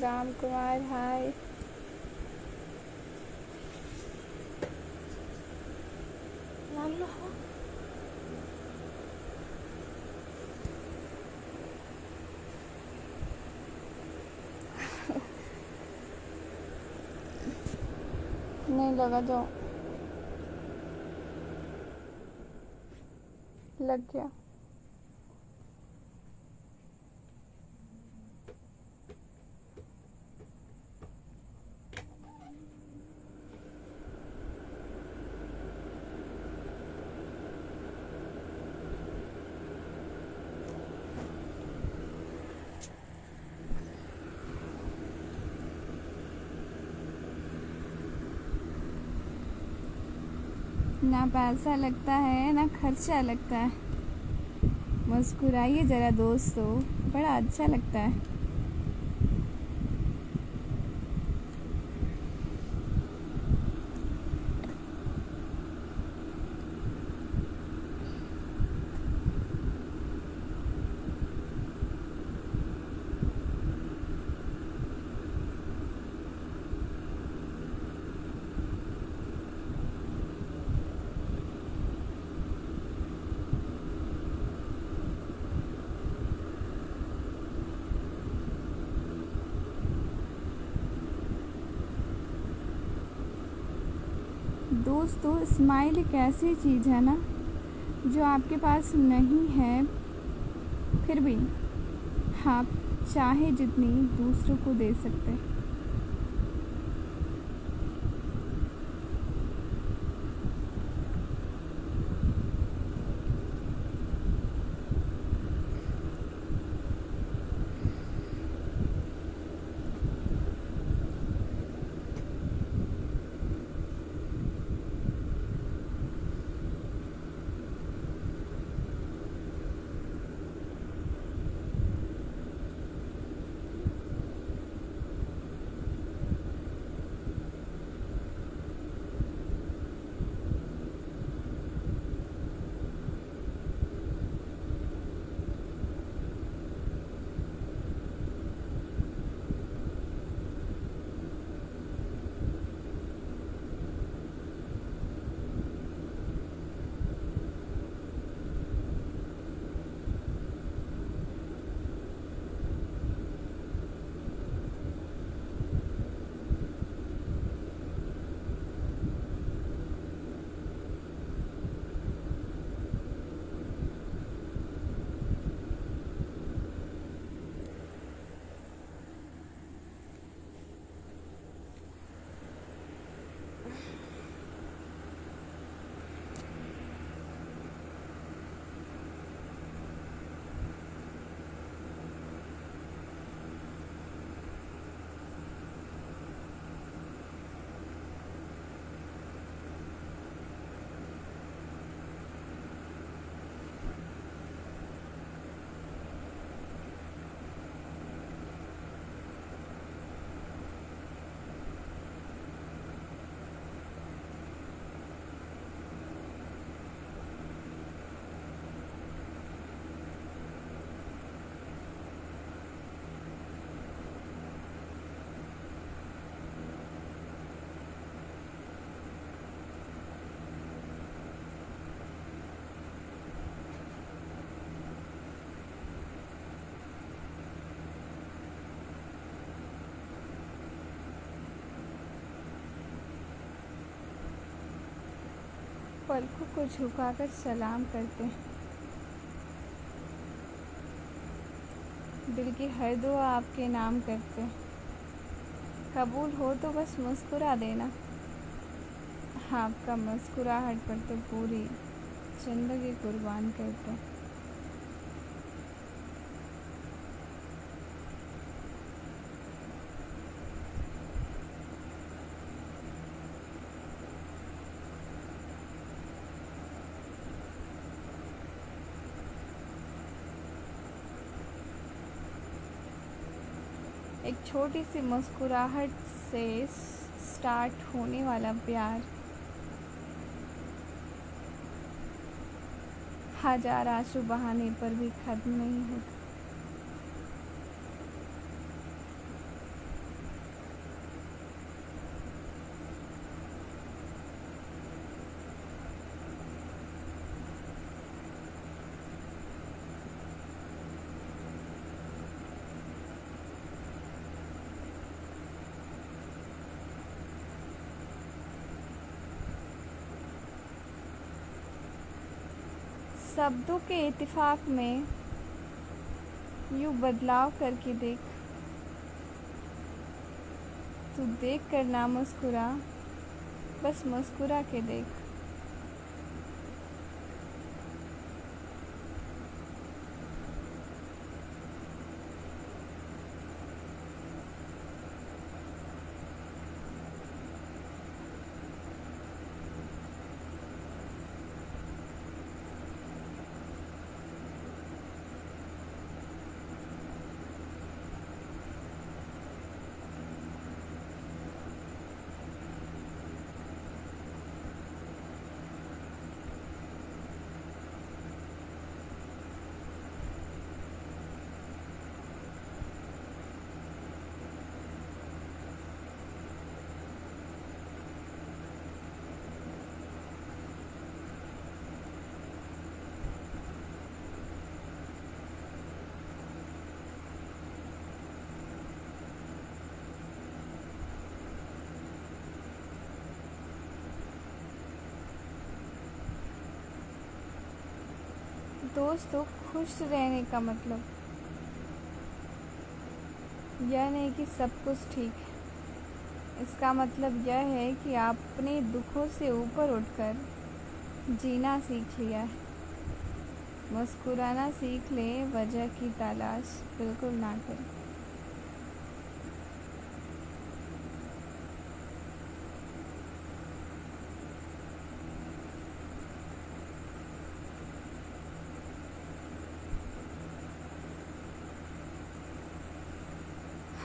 राम कुमार हाय नहीं लगा तो लग गया। ना पैसा लगता है, ना खर्चा लगता है। मुस्कुराइए ज़रा दोस्तों, बड़ा अच्छा लगता है। दोस्तों स्माइल एक ऐसी चीज़ है ना, जो आपके पास नहीं है, फिर भी आप चाहे जितनी दूसरों को दे सकते हैं। पलकों को झुकाकर सलाम करते हैं। दिल की हर दुआ आपके नाम करते हैं। कबूल हो तो बस मुस्कुरा देना। आपका मुस्कुराहट पर तो पूरी ज़िंदगी कुर्बान करते हैं। छोटी सी मुस्कुराहट से स्टार्ट होने वाला प्यार। हज़ार आँसू बहाने पर भी खत्म नहीं होता। शब्दों के इतफाक़ में यूँ बदलाव करके देख। तू देख कर ना मुस्कुरा, बस मुस्कुरा के देख। दोस्तों खुश रहने का मतलब। यह नहीं कि सब कुछ ठीक है। इसका मतलब यह है कि आपने दुखों से ऊपर उठकर जीना सीख लिया है। मुस्कुराना सीख ले, वजह की तलाश बिल्कुल ना करें।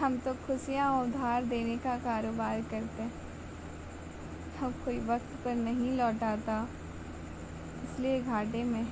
हम तो खुशियाँ उधार देने का कारोबार करते अब कोई वक्त पर नहीं लौटाता इसलिए घाटे में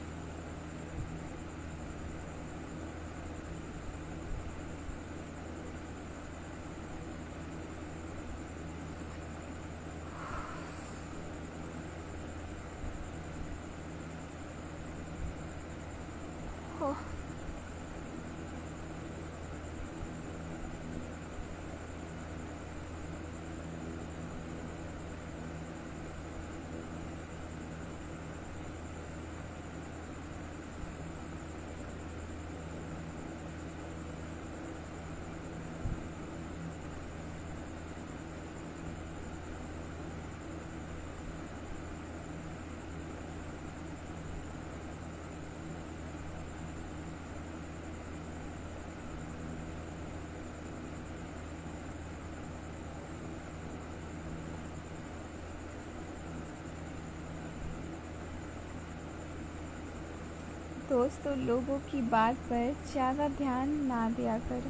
दोस्तों लोगों की बात पर ज़्यादा ध्यान ना दिया कर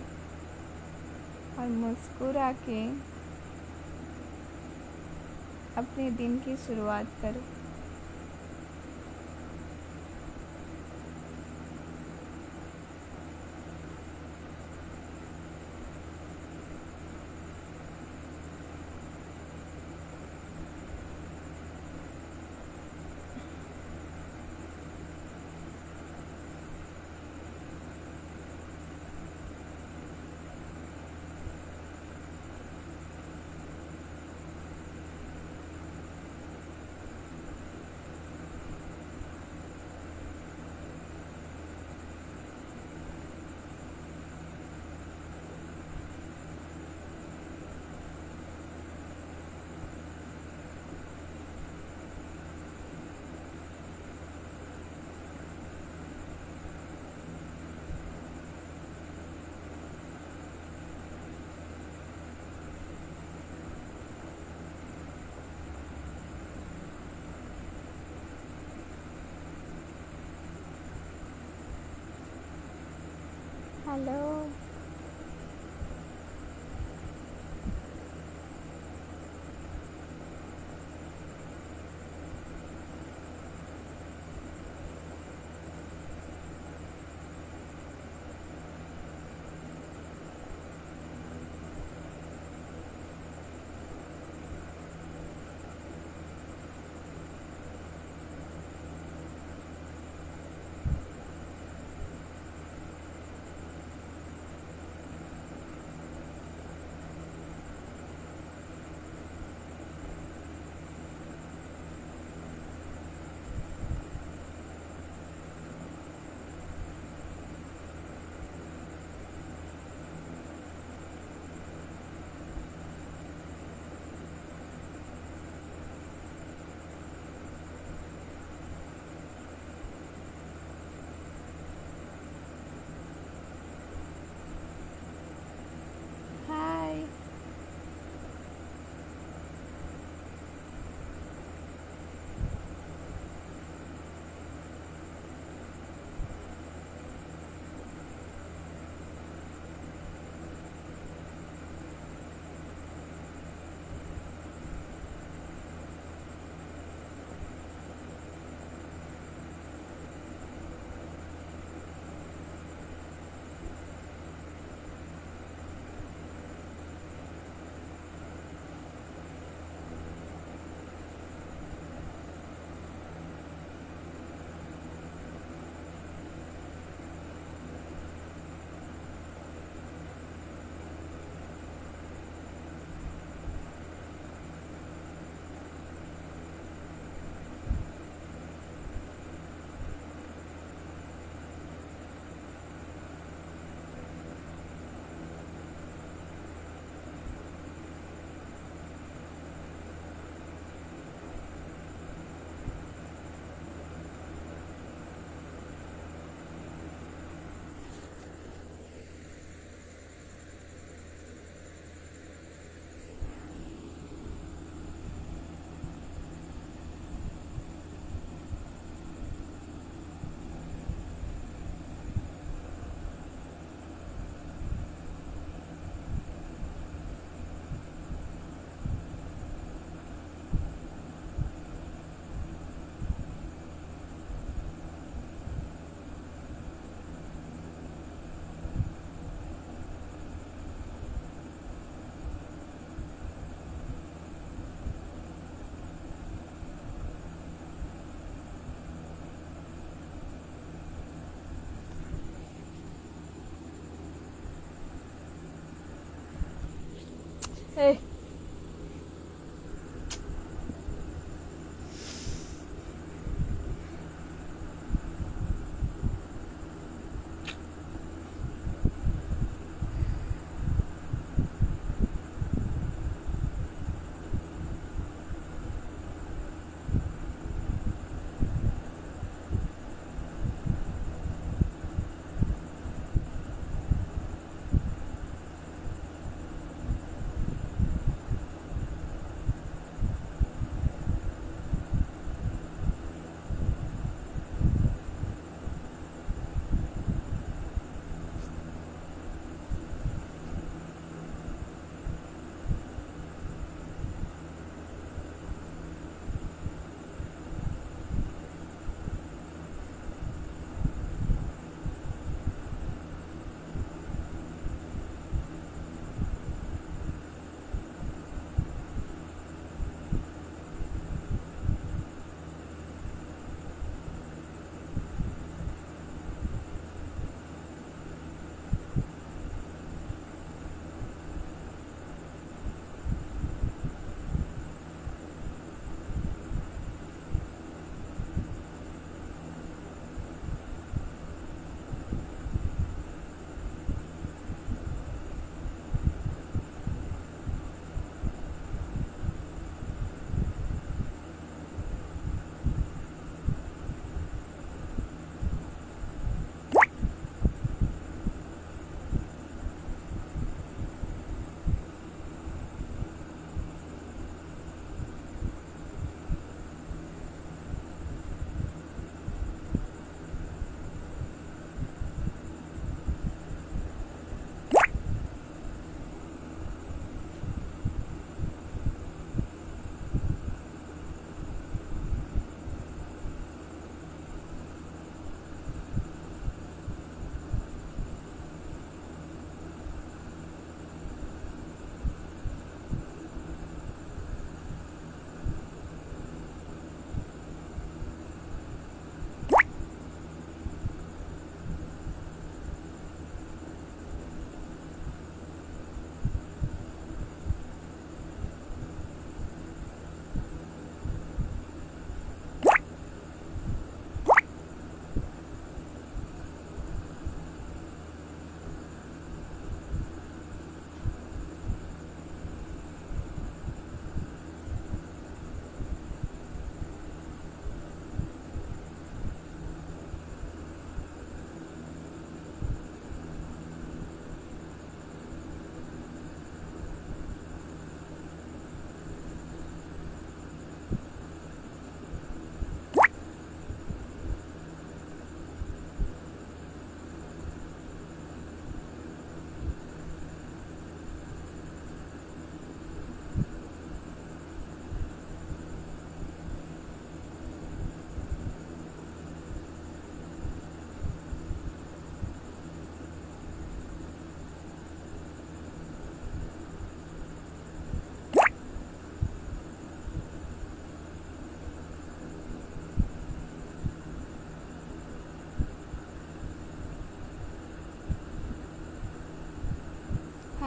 और मुस्कुरा के अपने दिन की शुरुआत करो। Hello. Hey.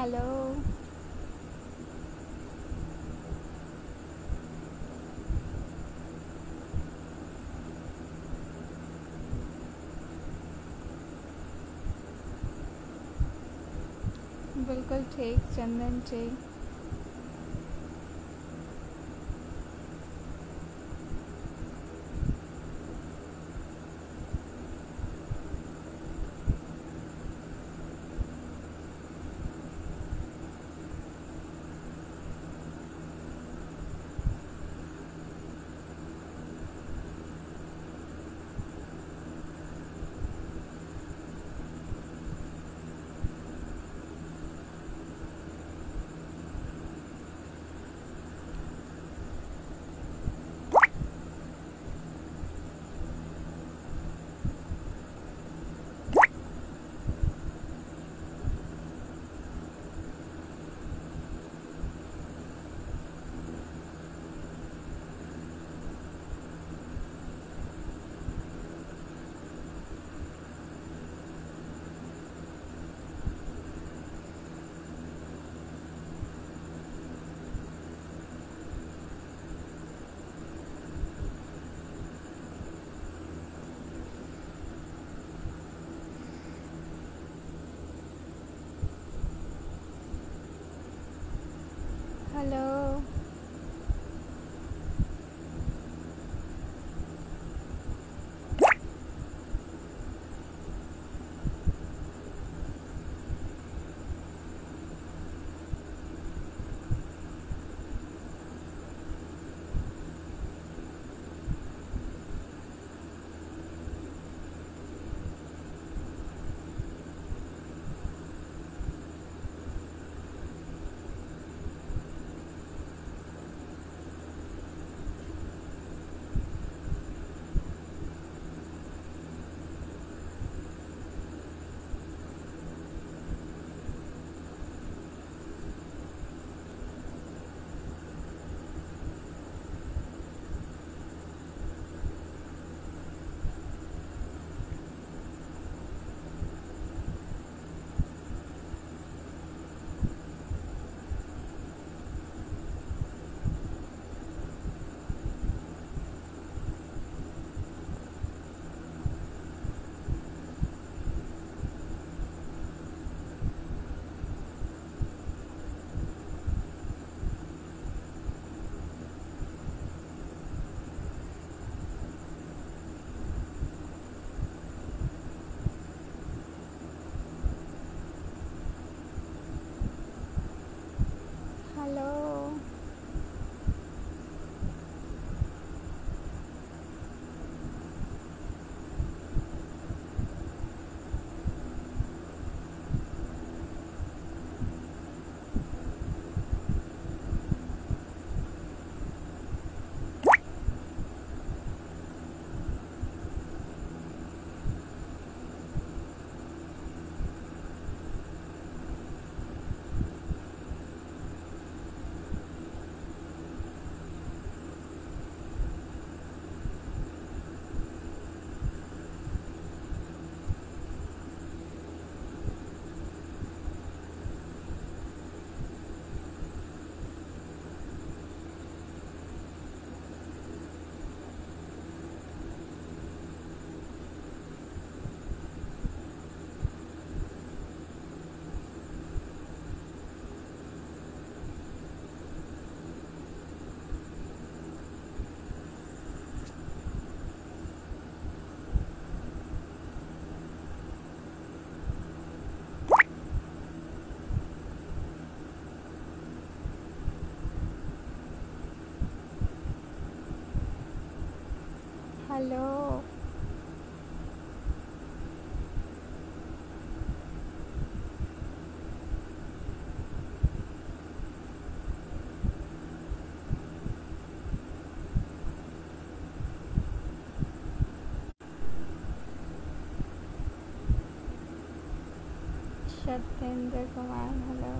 हेलो बिल्कुल ठीक Chandan ji hello hello. Satyendra Kumar hello.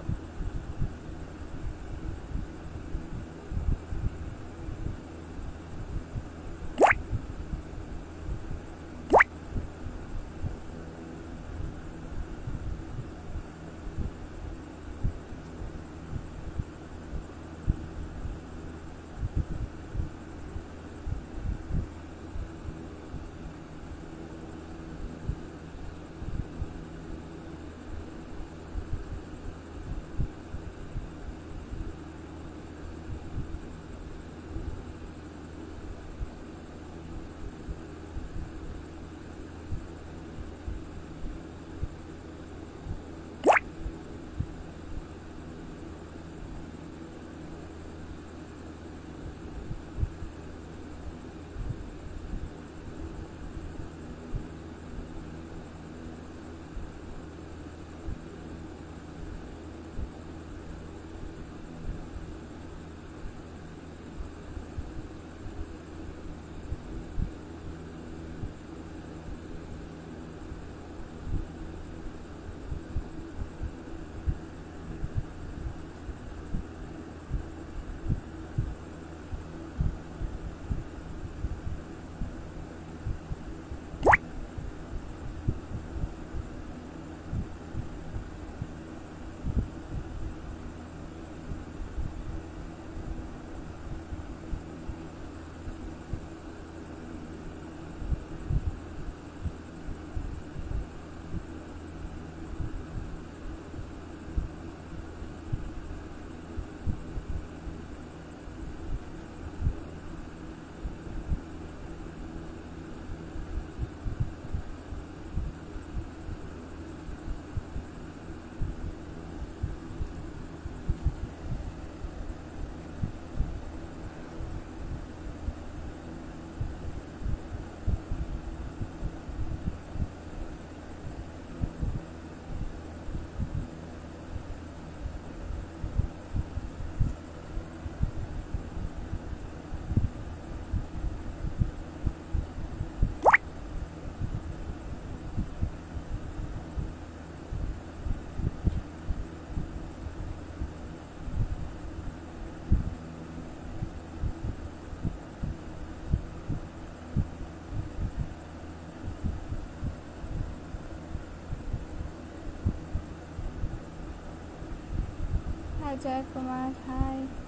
Jai Kumar hi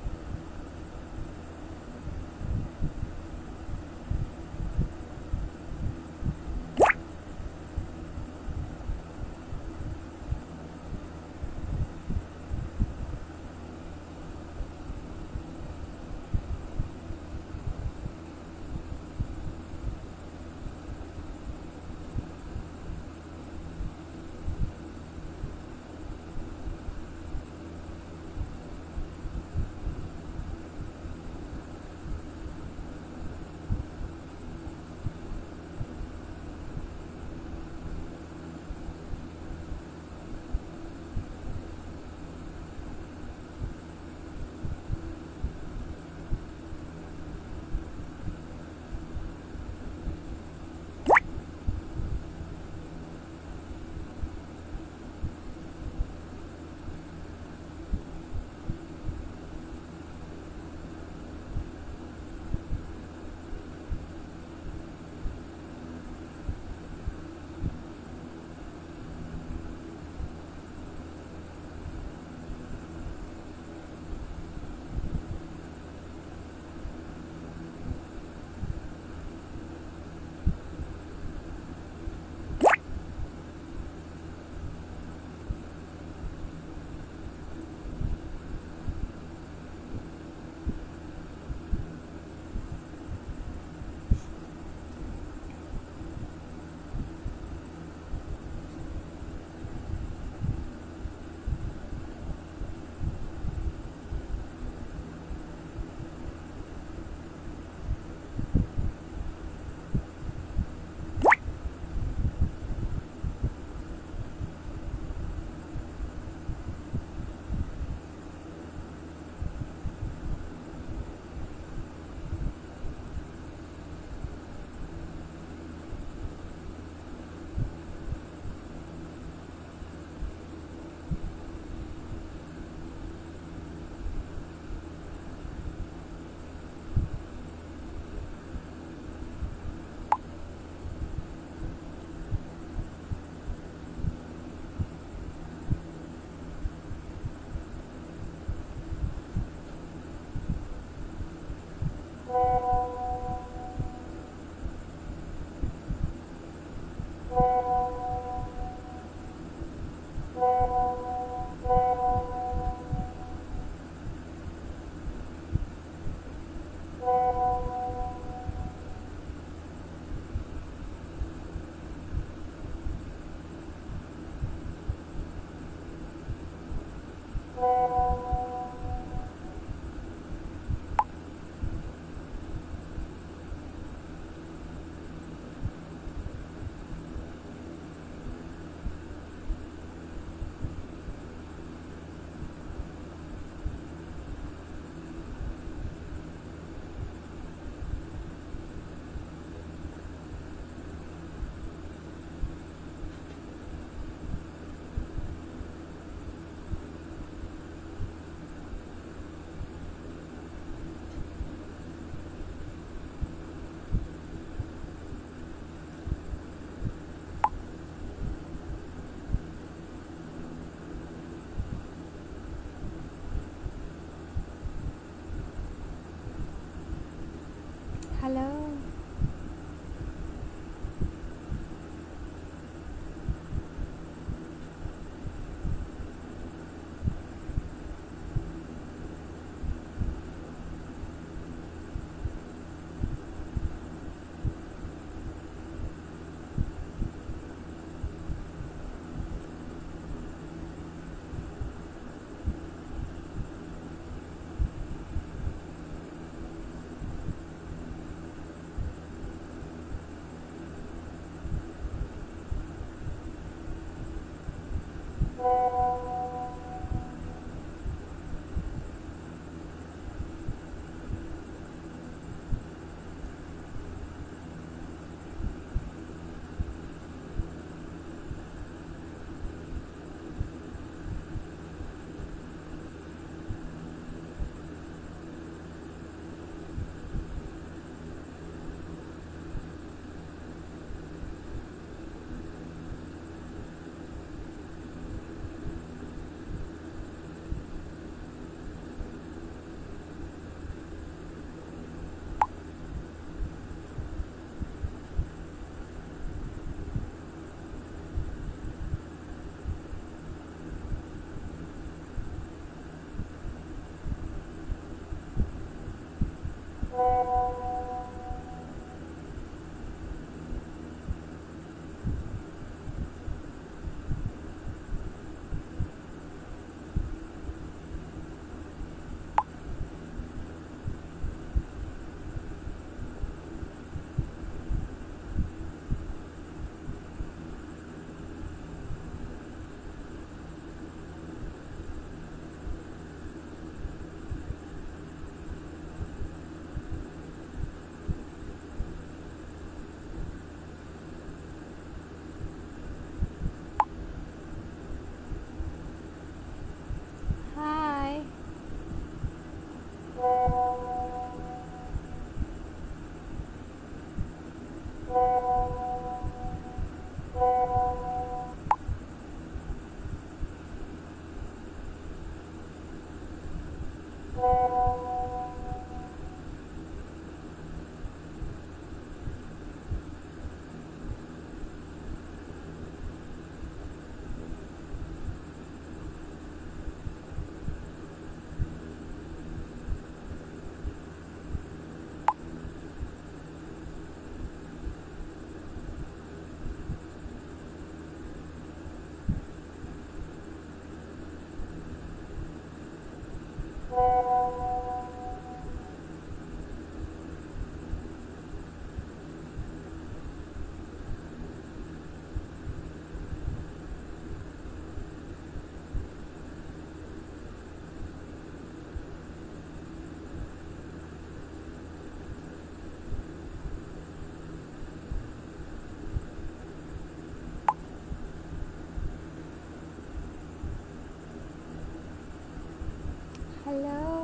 Hello.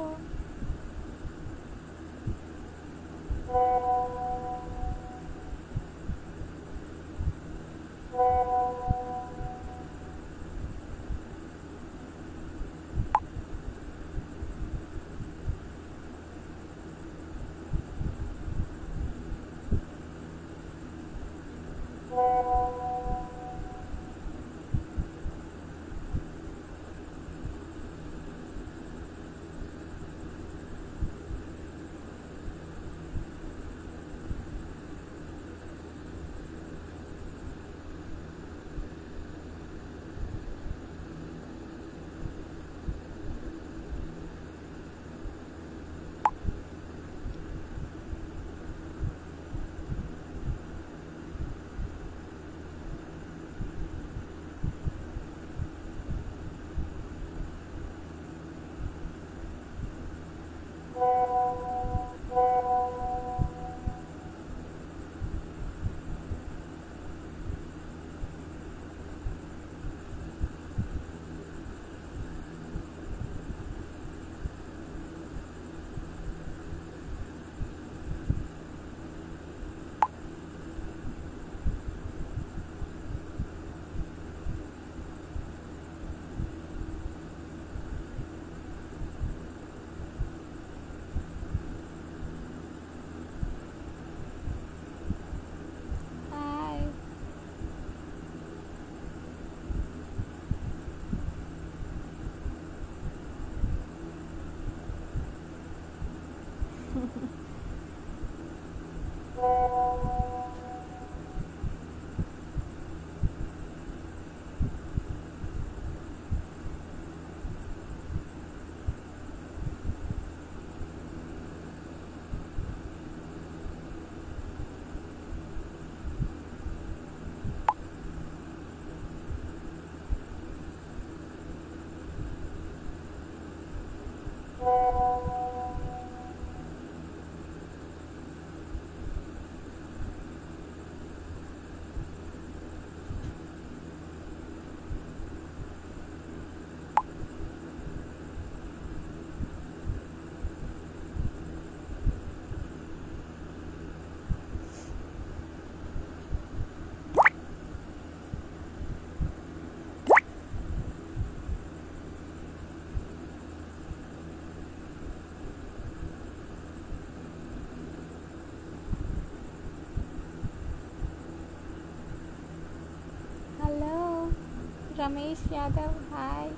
Ramesh Yadav हाय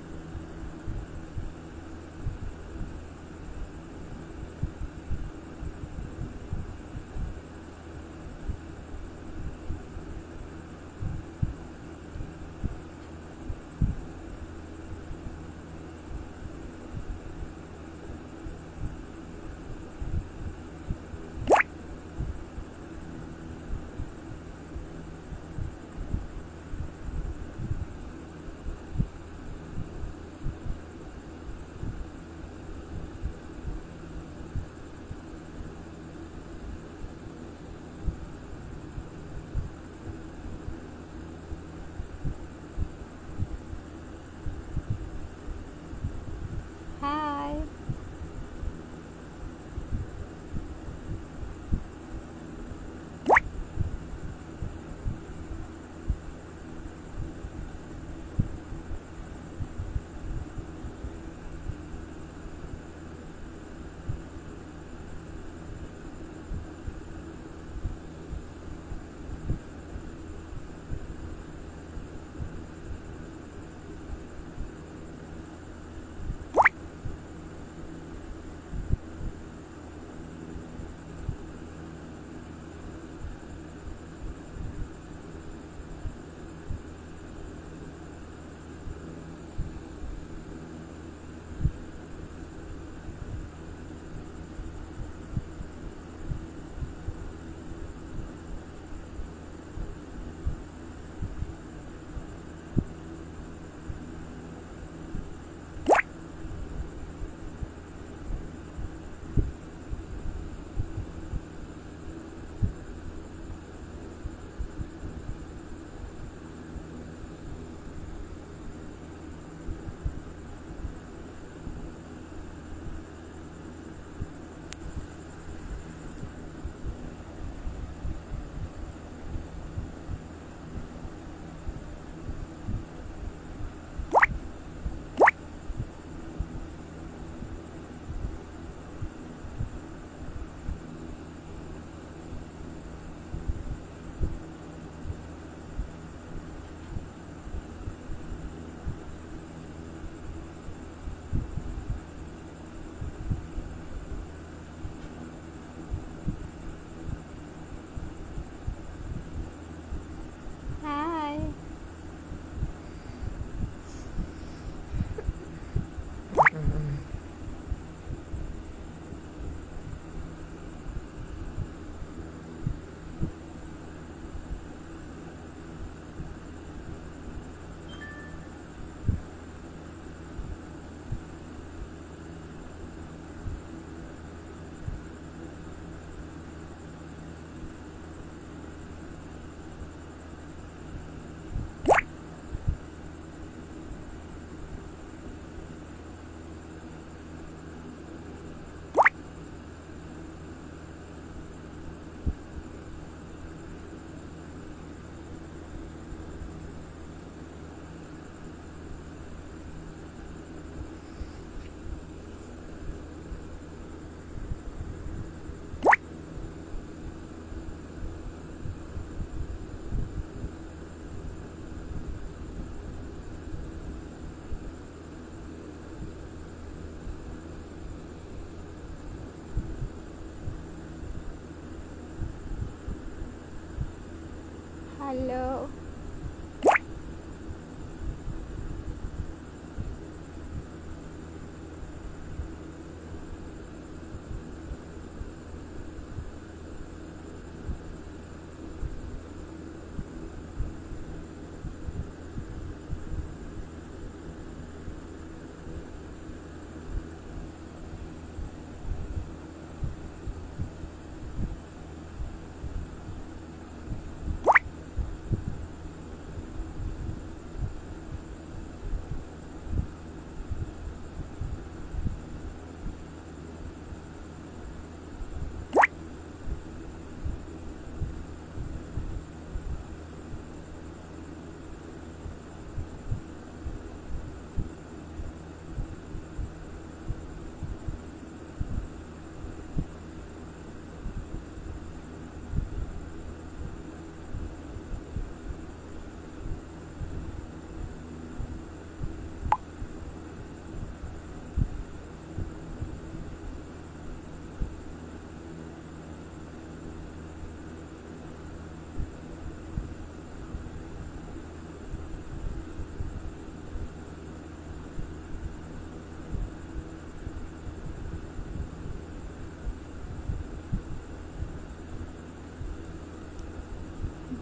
Hello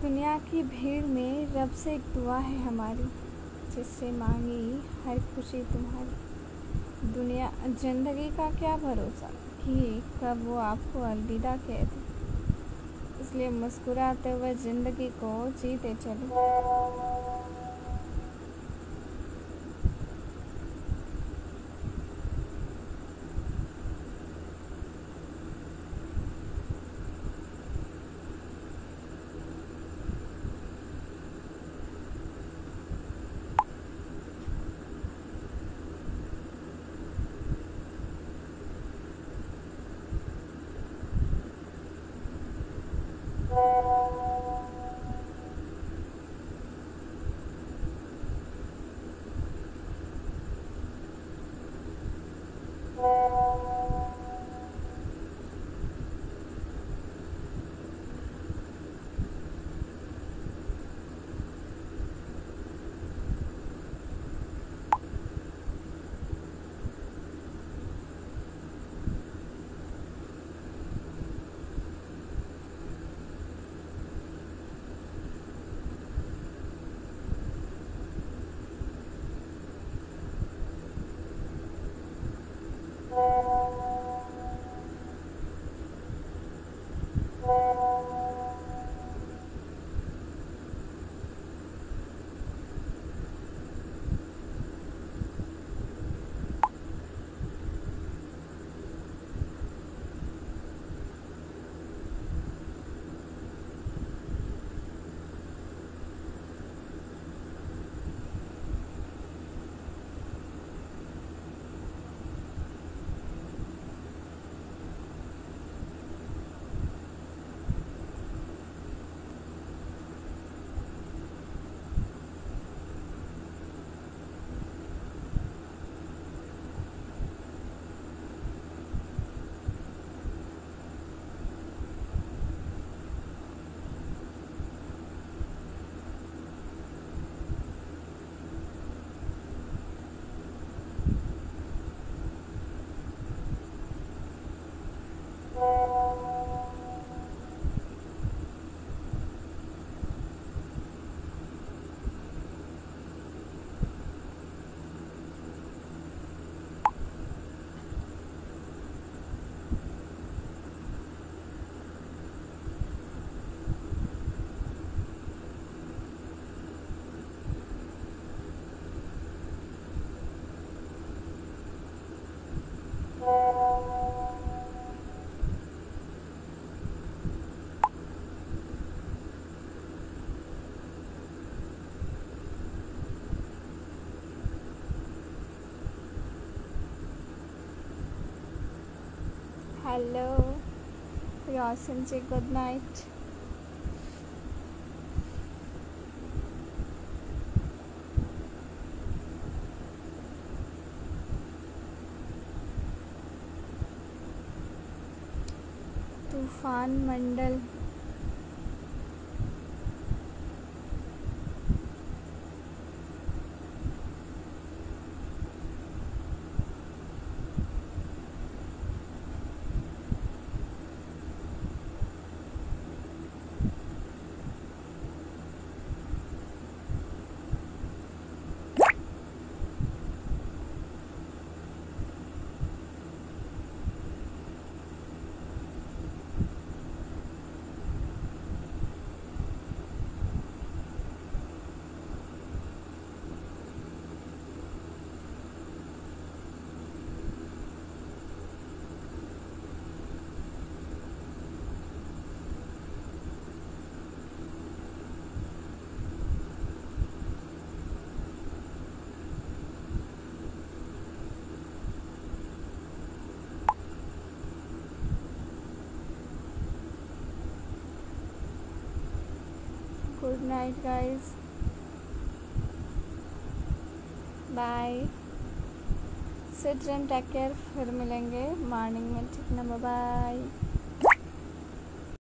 दुनिया की भीड़ में रब से एक दुआ है हमारी, जिससे मांगी हर खुशी तुम्हारी। दुनिया ज़िंदगी का क्या भरोसा? कि कब वो आपको अलविदा कह दे। इसलिए मुस्कुराते हुए ज़िंदगी को जीते चलो। Hello Roshan ji good night Toofan Mandal good night guys bye sit and take care फिर मिलेंगे मॉर्निंग में, ठीक ना? बाय